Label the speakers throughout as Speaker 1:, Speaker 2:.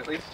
Speaker 1: at least.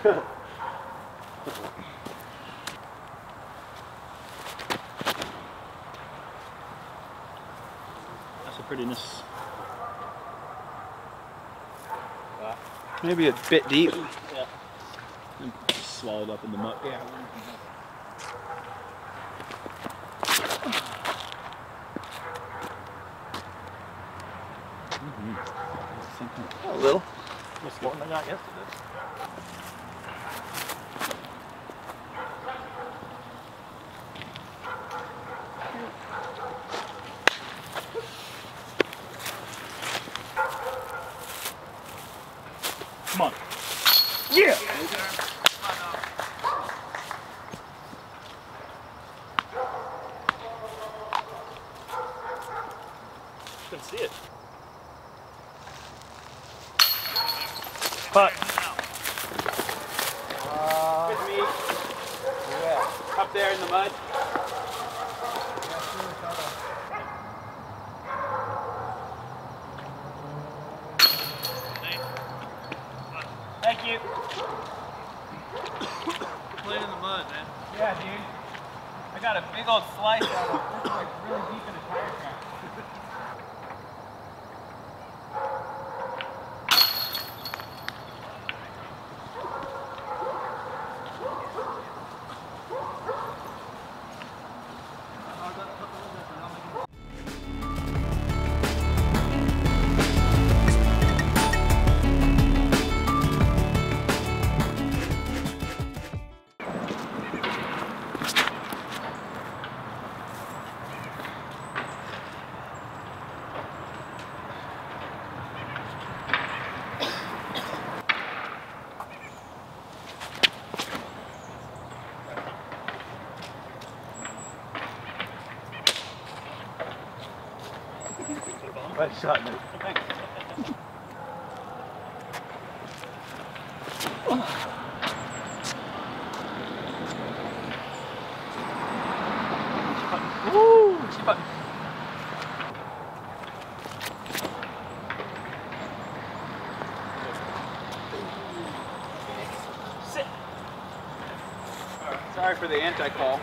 Speaker 2: That's a prettiness. Wow.
Speaker 1: Maybe a bit deep.
Speaker 2: Yeah. And swallowed up in the muck.
Speaker 1: Yeah. Mm -hmm. A little.
Speaker 3: It's more than I
Speaker 2: guessed it
Speaker 3: is. shot, mate.
Speaker 1: Sorry for the anti-call.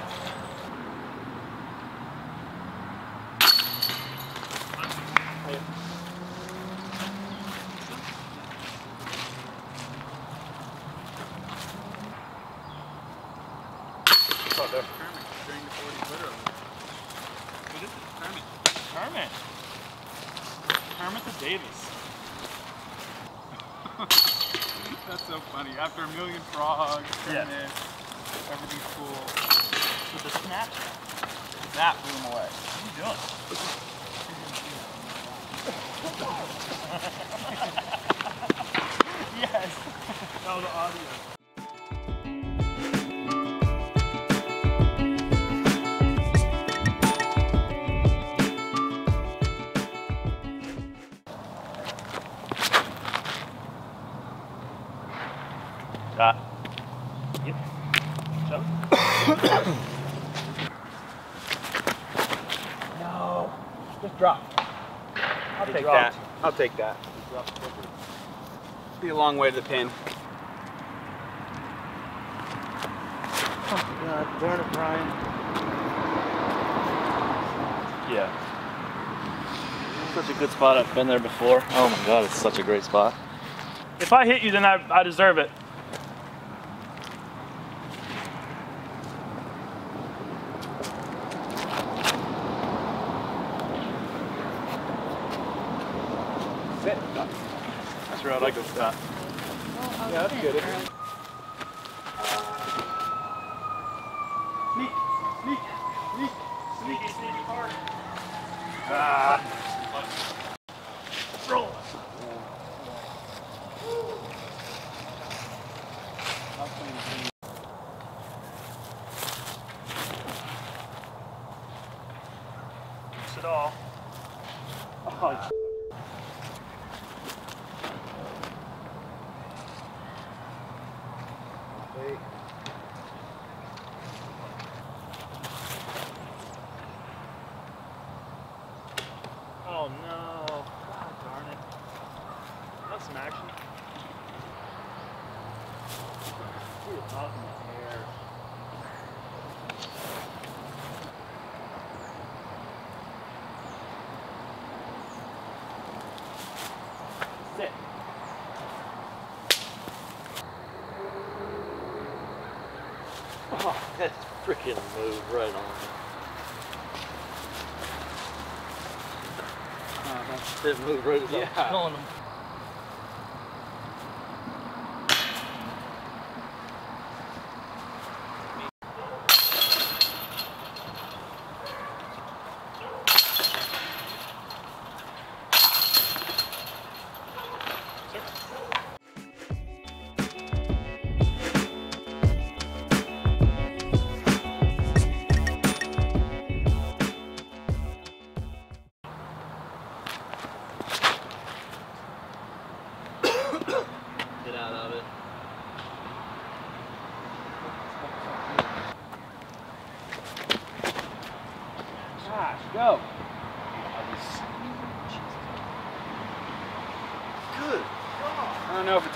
Speaker 1: Take that. Be a long way to the pin.
Speaker 2: Oh, God darn it, Brian. Yeah. Such a good spot. I've been there before. Oh my god, it's such a great spot. If I hit you, then I, I deserve it.
Speaker 1: Sit.
Speaker 2: That's where oh, I like to stop.
Speaker 1: Yeah, that's good. Sneak, sneak, sneak,
Speaker 2: Sneaky, sneaky hard.
Speaker 1: Ah.
Speaker 2: Roll. Mix it all. Oh, Oh no. God darn it. That's some action. See the top of my hair. Sit.
Speaker 4: Oh, that's freaking move right on me. Oh, It moved right as I was
Speaker 1: Yeah.
Speaker 4: calling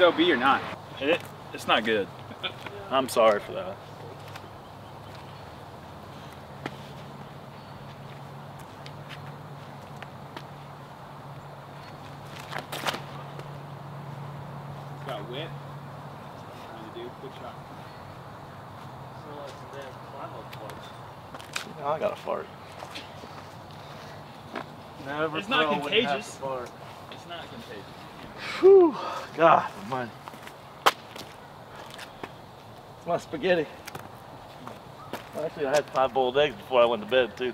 Speaker 1: OB or not.
Speaker 2: It, it's not good. I'm sorry for that.
Speaker 1: It's got wit. Trying to do. Good shot.
Speaker 2: Oh, I got a fart.
Speaker 4: Never
Speaker 2: It's not
Speaker 4: throw when you have
Speaker 2: contagious.
Speaker 4: fart.
Speaker 2: It's not contagious.
Speaker 4: Whew. God, my. It's my spaghetti. Actually, I had five boiled eggs before I went to bed, too.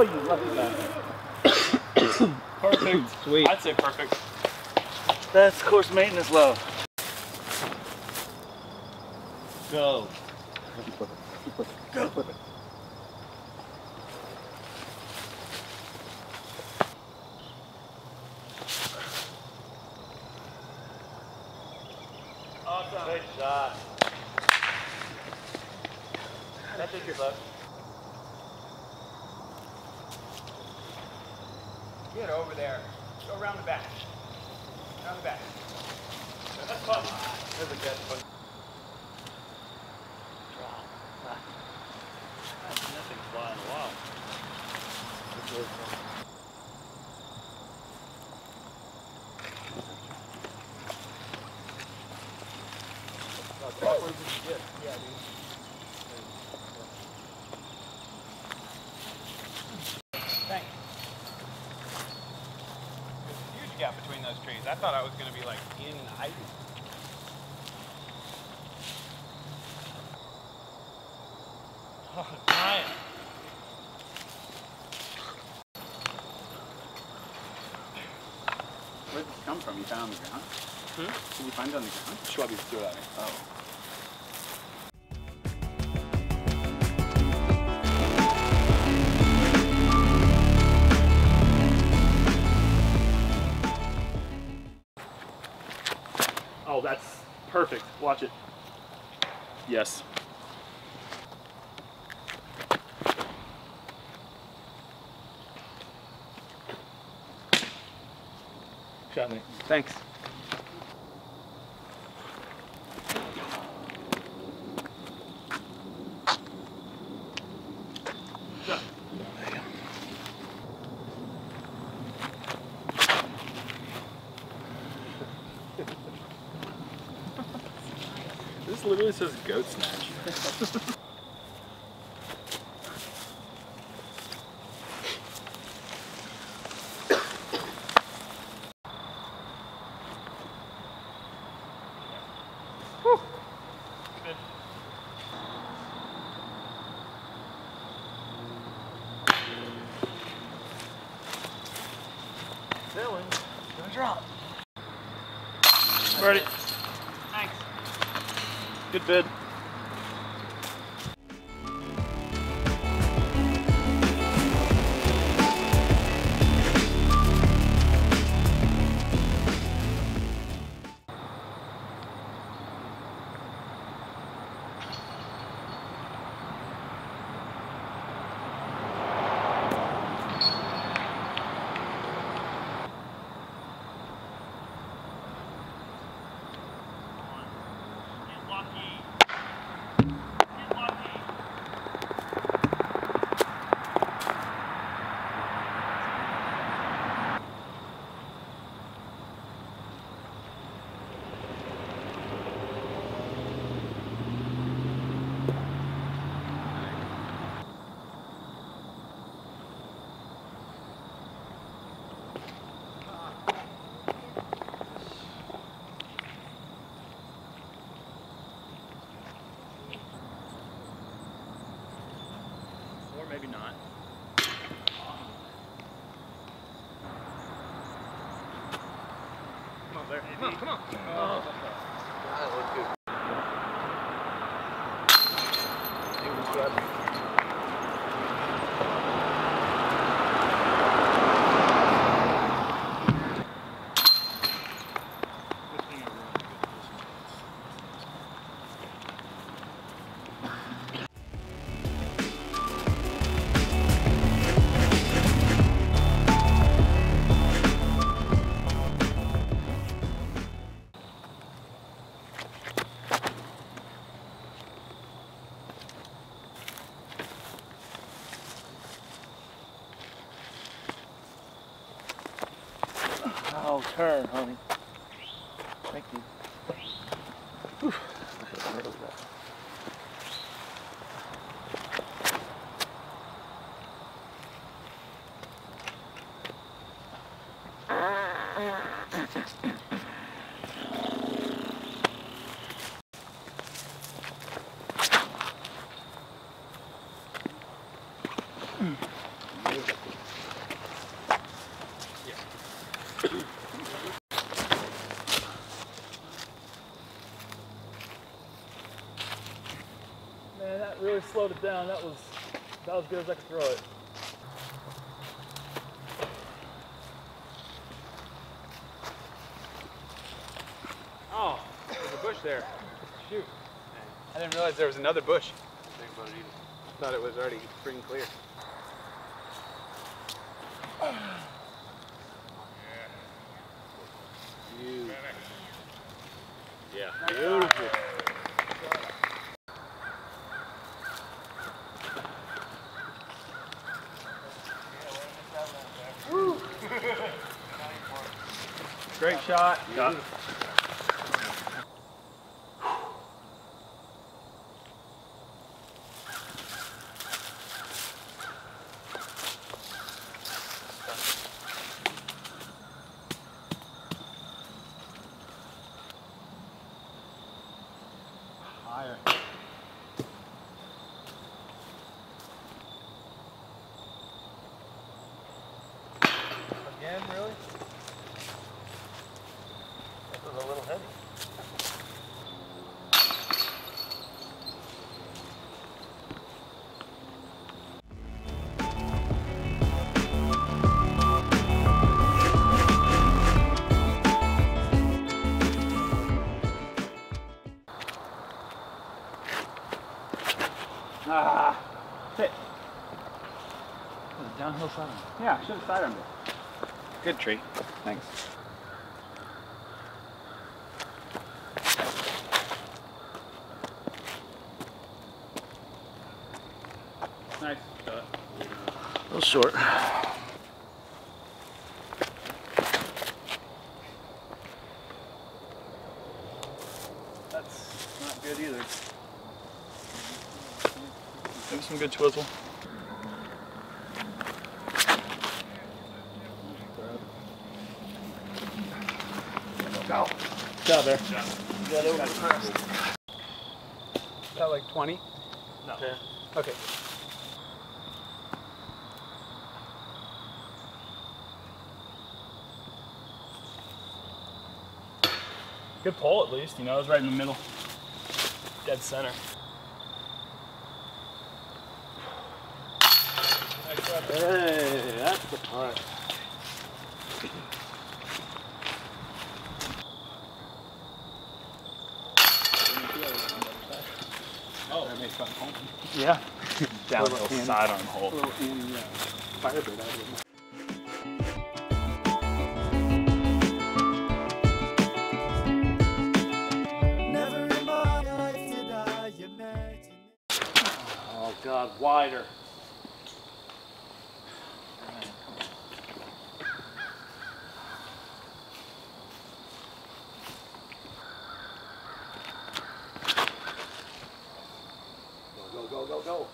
Speaker 2: Oh, you lucky bastard.
Speaker 1: Perfect.
Speaker 3: Sweet.
Speaker 1: I'd say perfect.
Speaker 2: That's course maintenance love. Go. Go.
Speaker 1: Awesome.
Speaker 2: Great shot. That took your luck.
Speaker 1: Get over there. Go around the back. Around the back.
Speaker 2: That's fun. There's a catch. Drop. Nothing flying. Wow. That's really fun.
Speaker 1: Thanks. There's a huge gap between those trees. I thought I was going to be like in height.
Speaker 2: Oh, Ryan.
Speaker 3: Where did this come from? You found on the ground?
Speaker 1: Hmm?
Speaker 3: Did you find it on the ground?
Speaker 1: Schwabby threw it at me.
Speaker 3: Oh.
Speaker 2: Oh, that's perfect. Watch it. Yes. Shot me.
Speaker 3: Thanks. This literally says goat snatch.
Speaker 1: Drop.
Speaker 2: Birdie.
Speaker 1: Thanks.
Speaker 2: Good bid. There. Come on, come on. Oh, turn, honey. It down. That was that was good as I could throw it.
Speaker 1: Oh, there's a bush there. Shoot. I didn't realize there was another bush. I Thought it was already spring clear.
Speaker 4: Yeah. Beautiful.
Speaker 1: Great shot.
Speaker 2: Yeah. Side?
Speaker 1: Yeah, should have sidearmed it. Good tree. Thanks. Nice shot.
Speaker 2: A little short.
Speaker 1: That's not good either.
Speaker 2: Maybe some good twizzle.
Speaker 1: Go.
Speaker 2: Got there.
Speaker 1: Is that like 20?
Speaker 2: No.
Speaker 1: Okay.
Speaker 2: Good pull at least, you know, it was right in the middle. Dead center.
Speaker 4: Hey, that's the part.
Speaker 1: Oh, that makes fun home.
Speaker 2: Yeah. Downhill
Speaker 1: hand.
Speaker 2: sidearm hole.
Speaker 1: Little Annie uh, Firebird out of it.
Speaker 5: Never in my life did I imagine.
Speaker 4: Oh God, wider. Go, go, go, go, go.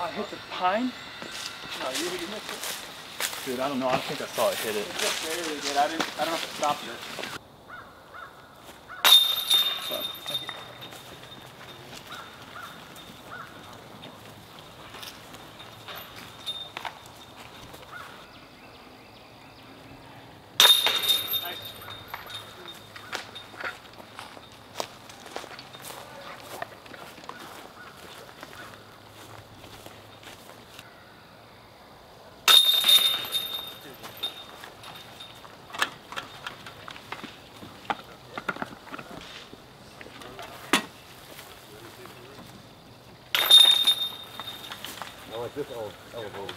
Speaker 2: I hit the pine?
Speaker 1: No, you, you missed it.
Speaker 2: Dude, I don't know. I think I saw it hit it.
Speaker 1: Just barely did. I didn't. I don't to stop it.
Speaker 3: I like this elevated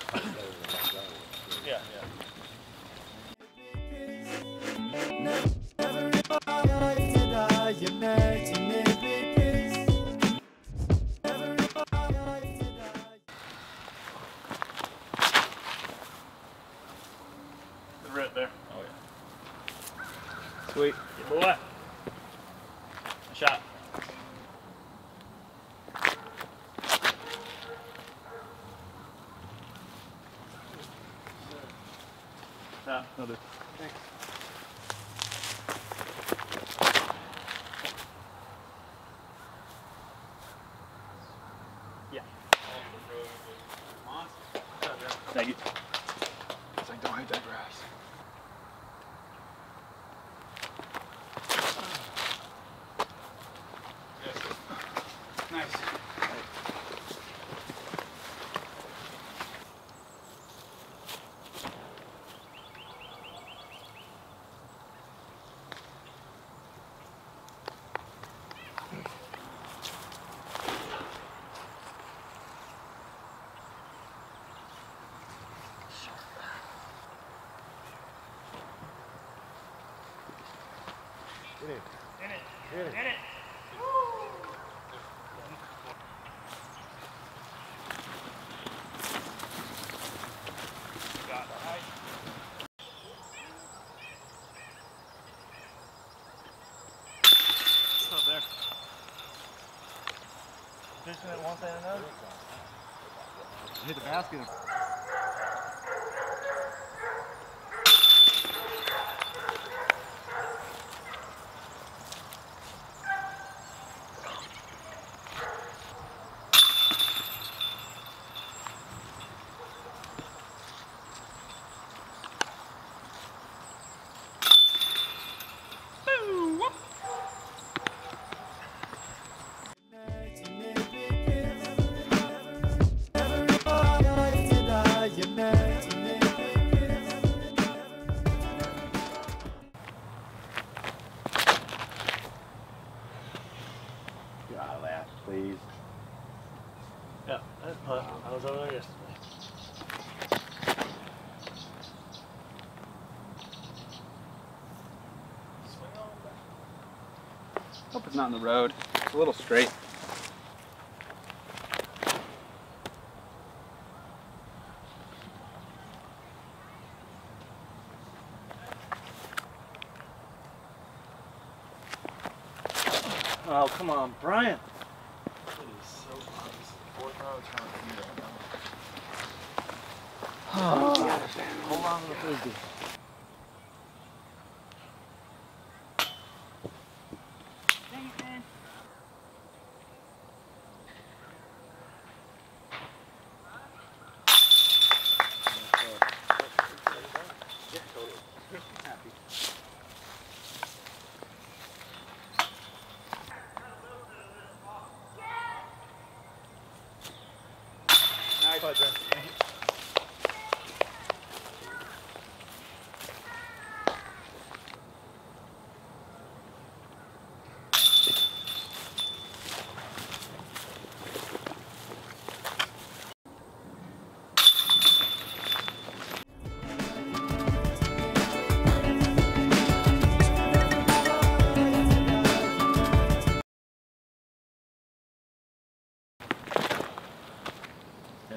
Speaker 2: Hit it. Got it. Right. What's up there? Fishing at one thing or another?
Speaker 3: Hit the basket.
Speaker 1: Hope it's not in the road. It's a little straight.
Speaker 2: Oh, come on, Brian.
Speaker 4: Oh, Hold on to the frisbee.
Speaker 1: Nice.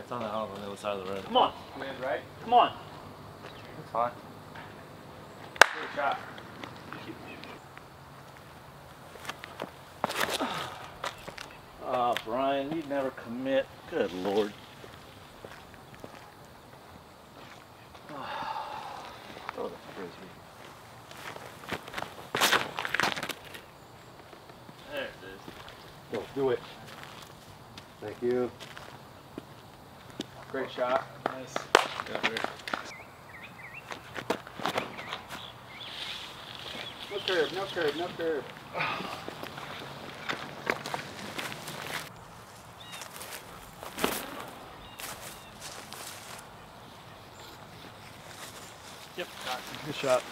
Speaker 2: It's on the island on the other side of the road.
Speaker 4: Come on,
Speaker 1: Mid, right?
Speaker 4: come on.
Speaker 2: It's fine.
Speaker 1: Good shot.
Speaker 4: Ah, Brian, you never commit. Good lord. Throw the frisbee.
Speaker 2: There it is.
Speaker 3: Go, do it. Thank you.
Speaker 1: Great shot.
Speaker 2: Nice.
Speaker 1: No curve, no curve, no curve.
Speaker 2: Yep. Good shot.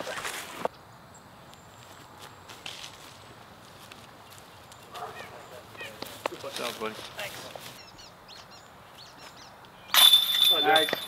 Speaker 2: Good job, buddy. Thanks.
Speaker 1: Nice.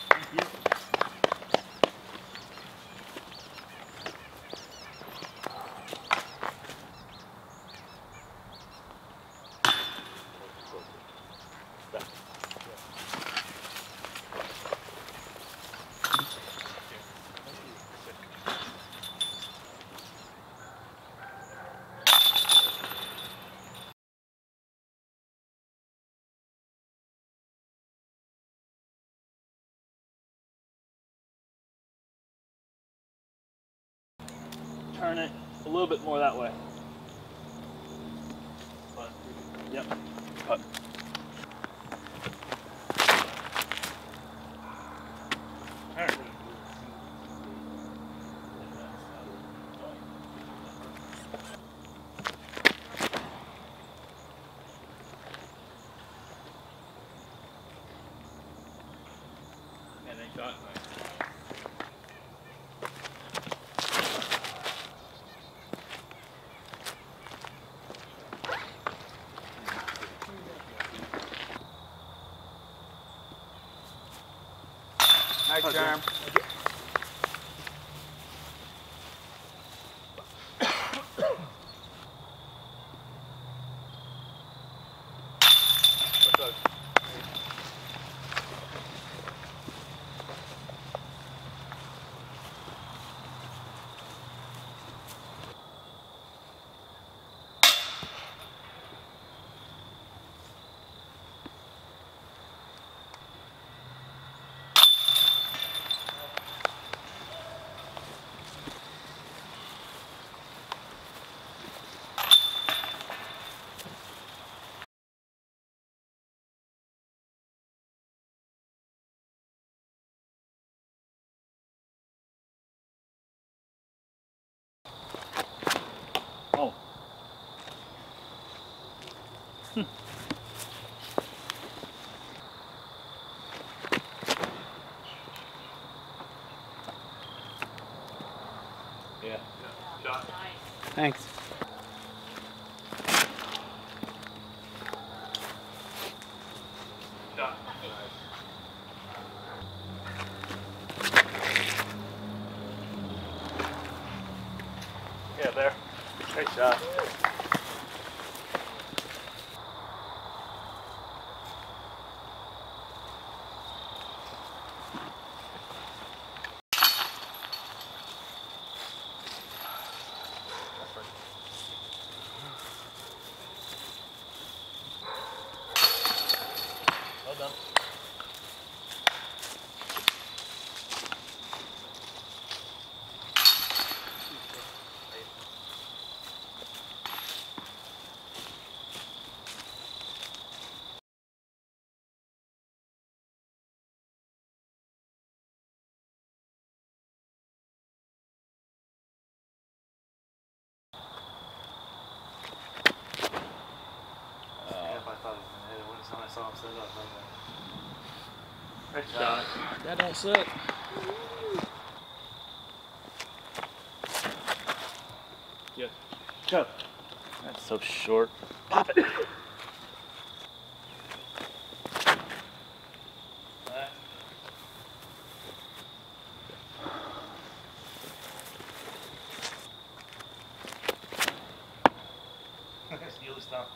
Speaker 2: Turn it a little bit more that way. Yep. Cut. They shot Nice
Speaker 1: charm.
Speaker 2: Yeah.
Speaker 1: Thanks.
Speaker 2: Shot. Yeah, there. Great shot. Well done. Yeah, if I thought he was gonna hit it, when it's time I saw him set shot.
Speaker 4: That don't suck.
Speaker 2: Yes. Go. That's so short. Pop it. Steal this time.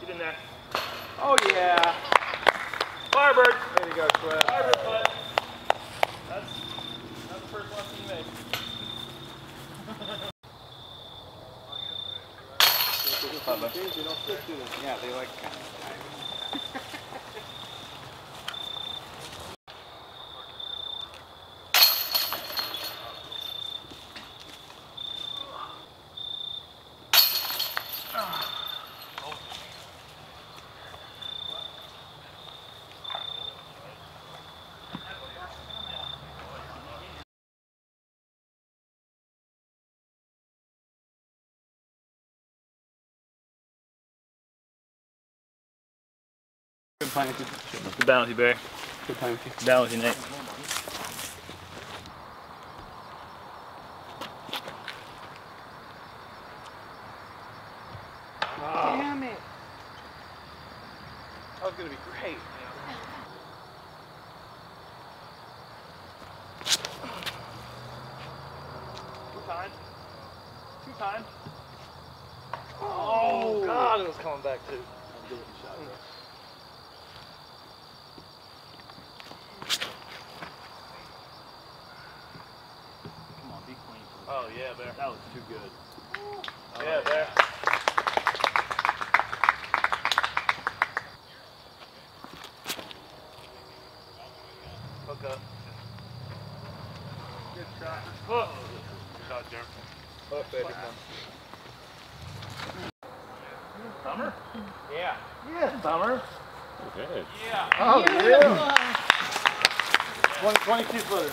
Speaker 2: Get in there.
Speaker 1: Oh yeah.
Speaker 2: Firebird.
Speaker 1: Way to go, Sweat.
Speaker 2: Firebird putt. That's, that's the first lesson you made.
Speaker 1: Yeah, they like kind of. Good playing with you.
Speaker 2: Good bounty, Barry.
Speaker 1: Good playing with you.
Speaker 2: Down with you, Nate.
Speaker 1: Damn it. That was gonna be great.
Speaker 2: Two times. Two times.
Speaker 4: Oh, God, it was coming back too.
Speaker 2: Come on, be clean.
Speaker 4: Oh, yeah, Bear.
Speaker 2: That was too good.
Speaker 4: Oh, yeah, Bear. Hook up.
Speaker 2: Good shot. Hook.
Speaker 4: Good shot, Jeremy.
Speaker 1: Oh, baby.
Speaker 2: Summer?
Speaker 1: Yeah.
Speaker 2: Yeah, Summer.
Speaker 3: Okay.
Speaker 2: Oh, yeah.
Speaker 4: Oh, yeah. 20, 22 footer.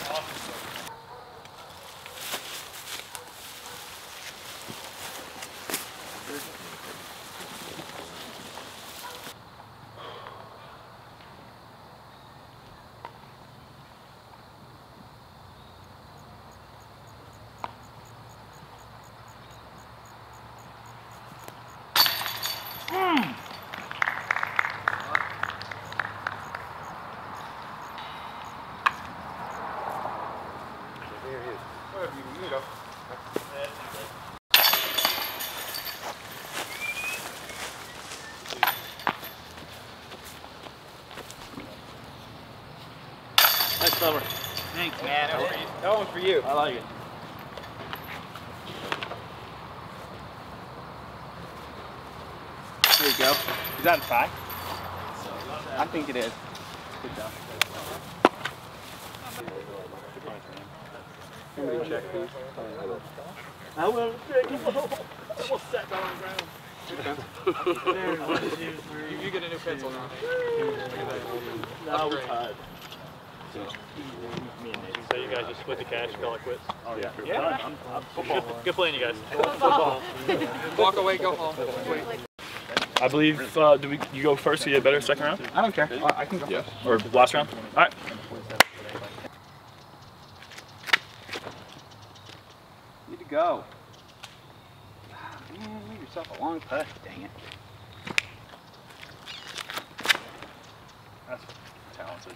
Speaker 1: Whatever you need.
Speaker 2: Nice Summer.
Speaker 1: Thanks, man. That, one- for you.
Speaker 2: I like it.
Speaker 1: There you go. Is that a tie? I think it is. Good job. Somebody check these.
Speaker 2: I will take it. Almost sat down on the ground.
Speaker 1: You, you get a new pencil now.
Speaker 2: Now we're tied. Me and Nate. So you
Speaker 6: guys just split the cash, call it quits.
Speaker 2: Oh yeah.
Speaker 6: Yeah.
Speaker 2: I'm, I'm
Speaker 6: Good, good playing, you guys.
Speaker 1: Walk away, go home.
Speaker 2: I believe. Uh, do we? You go first. You get better second round
Speaker 1: I don't care. I I can go first.
Speaker 2: or last round? All right.
Speaker 1: Need to go. Ah, Man, leave yourself a long putt. Dang it.
Speaker 2: That's talented.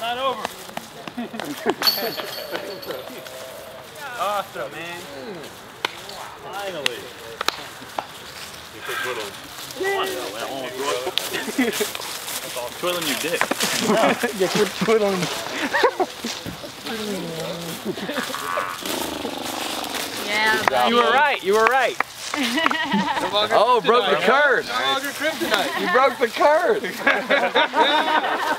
Speaker 6: Not over.
Speaker 1: Awesome, man.
Speaker 6: Finally.
Speaker 2: Twiddling your dick.
Speaker 7: Yeah, but
Speaker 1: You were right. You were right.
Speaker 3: Oh, broke the curse.
Speaker 1: No.
Speaker 3: You broke the curse.